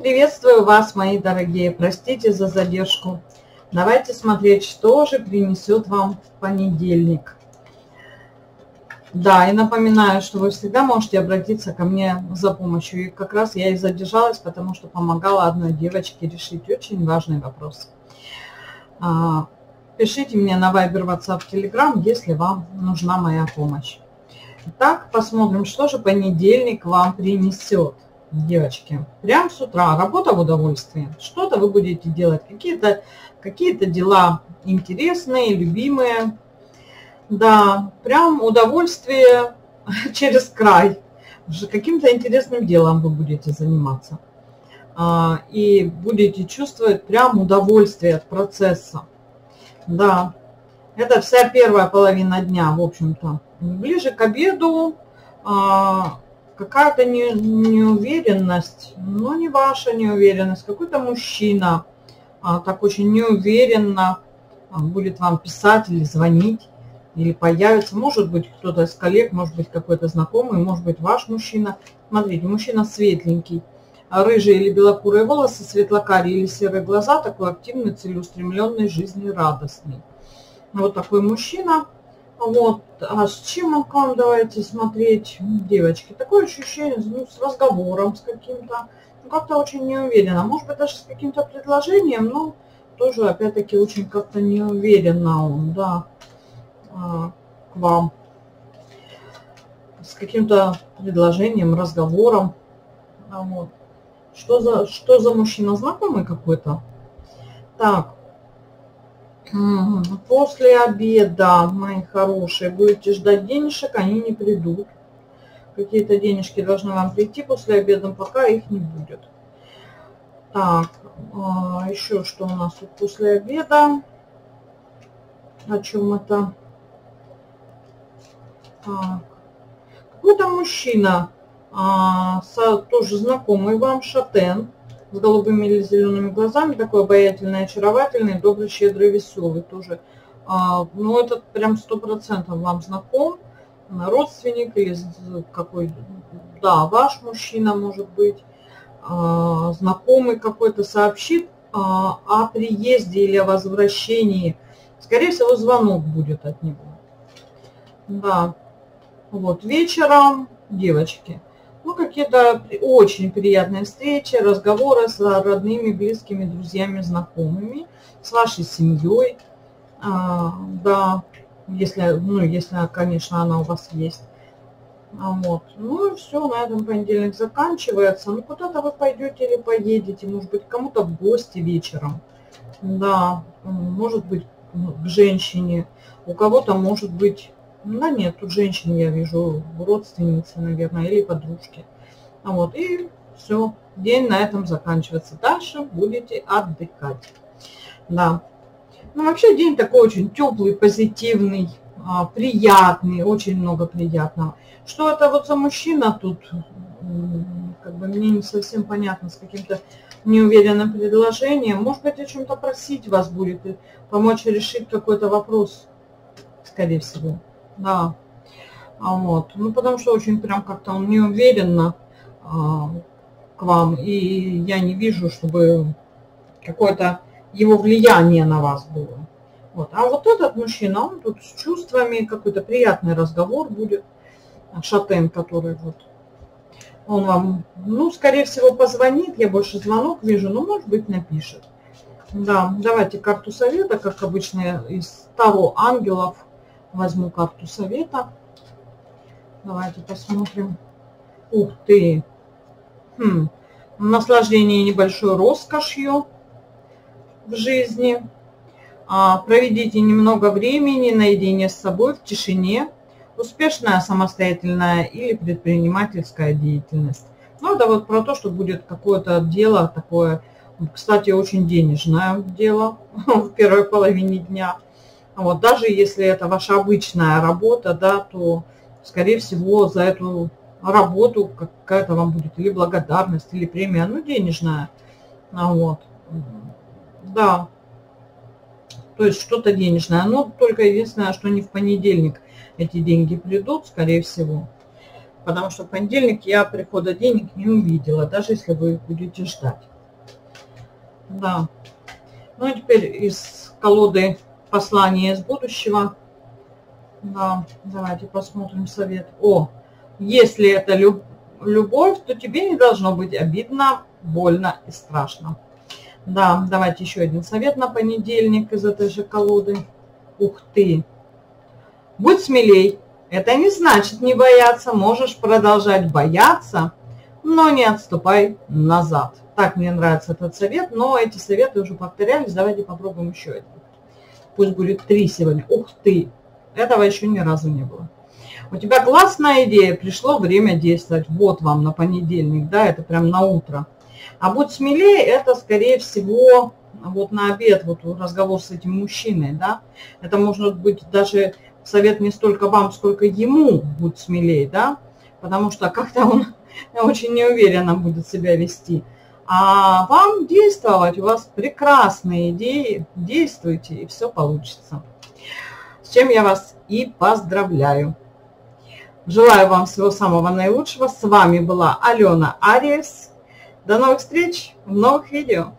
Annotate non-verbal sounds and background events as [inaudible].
Приветствую вас, мои дорогие. Простите за задержку. Давайте смотреть, что же принесет вам понедельник. Да, и напоминаю, что вы всегда можете обратиться ко мне за помощью. И как раз я и задержалась, потому что помогала одной девочке решить очень важный вопрос. А, пишите мне на Viber, WhatsApp, Telegram, если вам нужна моя помощь. Итак, посмотрим, что же понедельник вам принесет, девочки. Прям с утра, работа в удовольствии. Что-то вы будете делать, какие-то какие, -то, дела интересные, любимые, да, прям удовольствие [laughs] через край. Каким-то интересным делом вы будете заниматься. А, и будете чувствовать прям удовольствие от процесса. Да, это вся первая половина дня, в общем-то. Ближе к обеду а, какая-то не, неуверенность, но не ваша неуверенность, какой-то мужчина а, так очень неуверенно будет вам писать или звонить или появится, может быть, кто-то из коллег, может быть, какой-то знакомый, может быть, ваш мужчина. Смотрите, мужчина светленький, а рыжие или белокурые волосы, светлокарие или серые глаза, такой активный, целеустремленный, жизнерадостный. Вот такой мужчина. Вот, а с чем вам, давайте смотреть, девочки, такое ощущение, ну, с разговором, с каким-то, ну, как-то очень неуверенно, может быть, даже с каким-то предложением, но тоже, опять-таки, очень как-то неуверенно он, да. А, к вам с каким-то предложением, разговором. А вот. Что за, что за мужчина? Знакомый какой-то? Так. После обеда, мои хорошие, будете ждать денежек, они не придут. Какие-то денежки должны вам прийти после обеда, пока их не будет. Так, а, еще что у нас тут после обеда? О чем это? Какой-то мужчина, а, с, тоже знакомый вам, шатен, с голубыми или зелеными глазами, такой обаятельный, очаровательный, добрый, щедрый, веселый тоже. А, ну, этот прям сто процентов вам знаком, родственник или какой, да, ваш мужчина может быть, а, знакомый какой-то сообщит а, о приезде или о возвращении. Скорее всего, звонок будет от него. Да, вот вечером, девочки, ну какие-то очень приятные встречи, разговоры с родными, близкими, друзьями, знакомыми, с вашей семьей, а, да, если, ну, если, конечно, она у вас есть. А вот. Ну и все, на этом понедельник заканчивается. Ну куда-то вы пойдете или поедете, может быть, кому-то в гости вечером. Да, может быть, к женщине. У кого-то может быть да нет, тут женщин я вижу, родственницы, наверное, или подружки. А вот, и все, день на этом заканчивается. Дальше будете отдыхать. Да. Ну, вообще день такой очень теплый, позитивный, а, приятный, очень много приятного. Что это вот за мужчина тут, как бы мне не совсем понятно, с каким-то неуверенным предложением. Может быть, о чем-то просить вас будет, помочь решить какой-то вопрос, скорее всего да. А вот. Ну, потому что очень прям как-то он неуверенно а, к вам, и я не вижу, чтобы какое-то его влияние на вас было. Вот. А вот этот мужчина, он тут с чувствами, какой-то приятный разговор будет. Шатен, который вот, он вам, ну, скорее всего, позвонит, я больше звонок вижу, но, может быть, напишет. Да, давайте карту совета, как обычно, из того ангелов, Возьму карту совета. Давайте посмотрим. Ух ты! Хм. Наслаждение небольшой роскошью в жизни. А, проведите немного времени наедине с собой в тишине. Успешная самостоятельная или предпринимательская деятельность. Ну, это вот про то, что будет какое-то дело такое, кстати, очень денежное дело [laughs] в первой половине дня – вот, даже если это ваша обычная работа, да, то, скорее всего, за эту работу какая-то вам будет или благодарность, или премия, ну, денежная. А вот. Да. То есть что-то денежное. Но только единственное, что не в понедельник эти деньги придут, скорее всего. потому что в понедельник я прихода денег не увидела, даже если вы будете ждать. Да. Ну и теперь из колоды послания из будущего. Да, давайте посмотрим совет. О, если это люб любовь, то тебе не должно быть обидно, больно и страшно. Да, давайте еще один совет на понедельник из этой же колоды. Ух ты! Будь смелей. Это не значит не бояться. Можешь продолжать бояться, но не отступай назад. Так мне нравится этот совет, но эти советы уже повторялись. Давайте попробуем еще один. Пусть будет три сегодня. Ух ты! Этого еще ни разу не было. У тебя классная идея, пришло время действовать. Вот вам на понедельник, да, это прям на утро. А будь смелее, это, скорее всего, вот на обед, вот разговор с этим мужчиной, да. Это может быть даже совет не столько вам, сколько ему, будь смелее, да. Потому что как-то он [laughs] очень неуверенно будет себя вести. А вам действовать, у вас прекрасные идеи, действуйте, и все получится. С чем я вас и поздравляю. Желаю вам всего самого наилучшего. С вами была Алена Ариес. До новых встреч в новых видео.